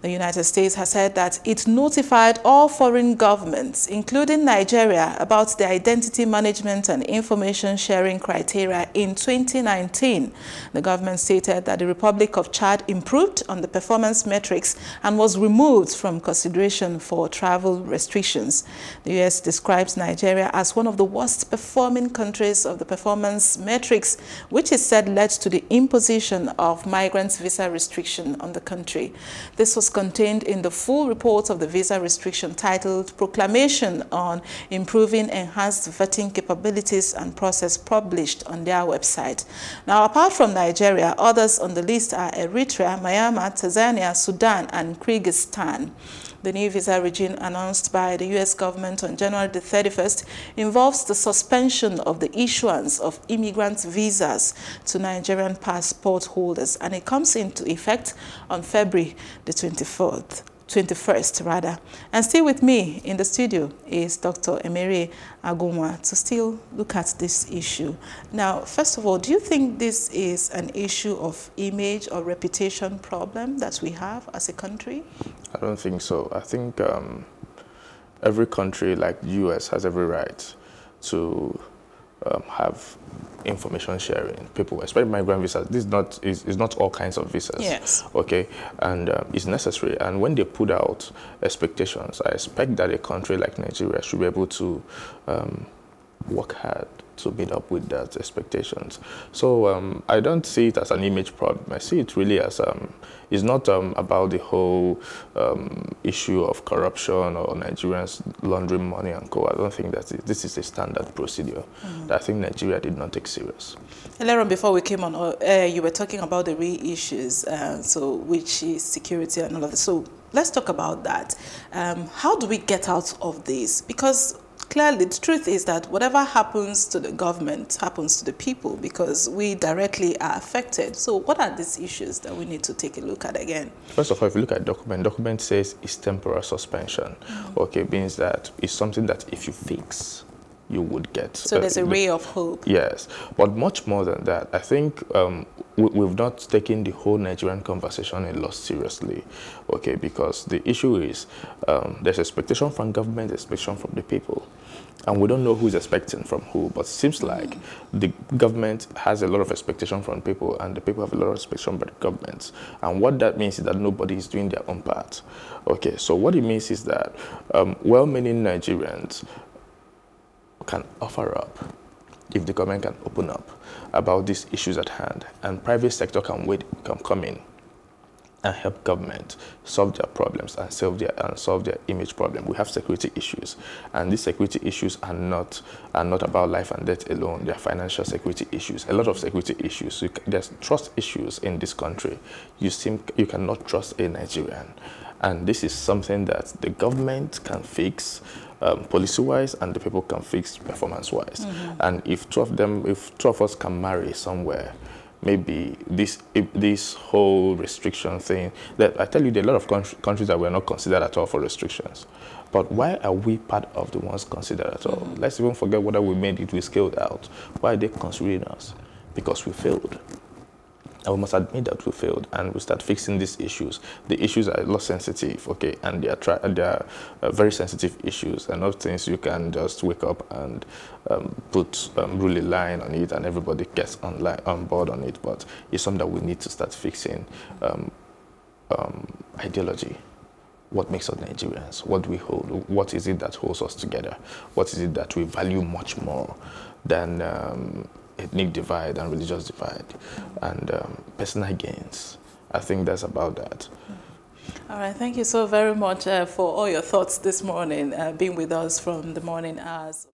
The United States has said that it notified all foreign governments, including Nigeria, about the identity management and information sharing criteria in 2019. The government stated that the Republic of Chad improved on the performance metrics and was removed from consideration for travel restrictions. The U.S. describes Nigeria as one of the worst performing countries of the performance metrics, which is said led to the imposition of migrant visa restriction on the country. This was contained in the full report of the visa restriction titled Proclamation on Improving Enhanced Vetting Capabilities and Process published on their website. Now, apart from Nigeria, others on the list are Eritrea, Myanmar, Tanzania, Sudan, and Kyrgyzstan. The new visa regime announced by the U.S. government on January the 31st involves the suspension of the issuance of immigrant visas to Nigerian passport holders, and it comes into effect on February the 24th. 21st rather. And still with me in the studio is Dr. Emerie Agunwa to still look at this issue. Now, first of all, do you think this is an issue of image or reputation problem that we have as a country? I don't think so. I think um, every country like the US has every right to um, have information sharing. People, especially migrant visas, this is not is, is not all kinds of visas. Yes. Okay, and um, it's necessary. And when they put out expectations, I expect that a country like Nigeria should be able to um, work hard to meet up with that expectations. So um, I don't see it as an image problem. I see it really as um, it's not um, about the whole um, issue of corruption or Nigerians laundering money and co. I don't think that this is a standard procedure mm. that I think Nigeria did not take serious. On, before we came on, uh, you were talking about the real issues, uh, so which is security and all of that. So let's talk about that. Um, how do we get out of this? Because clearly the truth is that whatever happens to the government happens to the people because we directly are affected. So what are these issues that we need to take a look at again? First of all, if you look at document, document says it's temporary suspension. Mm. Okay, means that it's something that if you fix, you would get. So there's a ray of hope. Yes, but much more than that. I think um, we, have not taken the whole Nigerian conversation a lot seriously, okay, because the issue is um, there's expectation from government, expectation from the people. And we don't know who's expecting from who, but it seems like the government has a lot of expectation from people and the people have a lot of expectation by the government. And what that means is that nobody is doing their own part. Okay, so what it means is that um, well-meaning Nigerians can offer up if the government can open up about these issues at hand and private sector can wait can come in and help government solve their problems and solve their and solve their image problem. We have security issues, and these security issues are not are not about life and death alone. They are financial security issues. A lot of security issues. there's trust issues in this country. You seem you cannot trust a Nigerian, and this is something that the government can fix um, policy-wise and the people can fix performance-wise. Mm -hmm. And if two of them, if two of us can marry somewhere, maybe this this whole restriction thing that I tell you there are a lot of countries that were not considered at all for restrictions. But why are we part of the ones considered at all? Mm -hmm. Let's even forget whether we made it, we scaled out. Why are they considering us? Because we failed. And we must admit that we failed and we start fixing these issues. The issues are lot sensitive, okay, and they are, they are uh, very sensitive issues and not things you can just wake up and um, put um, really line on it and everybody gets online, on board on it. But it's something that we need to start fixing. Um, um ideology what makes us Nigerians? What do we hold? What is it that holds us together? What is it that we value much more than um, ethnic divide and religious divide and um, personal gains. I think that's about that. All right, thank you so very much uh, for all your thoughts this morning, uh, being with us from the morning hours.